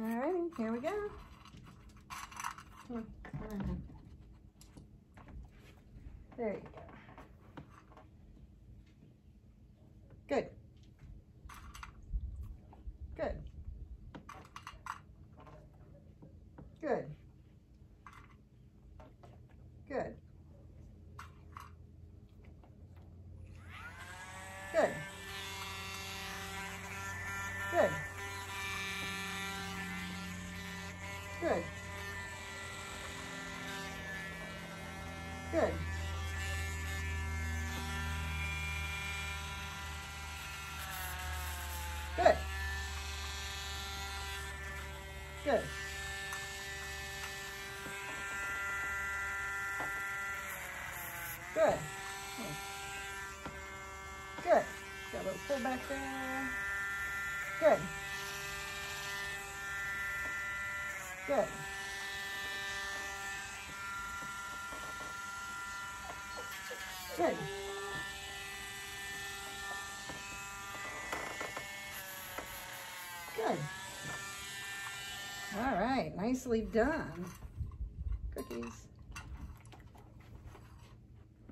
Alrighty, here we go. There you go. Good. Good. Good. Good. Good. Good. Good. Good. Good. Good. Good. Got a little pull back there. Good. Good. Good. Good. All right, nicely done. Cookies.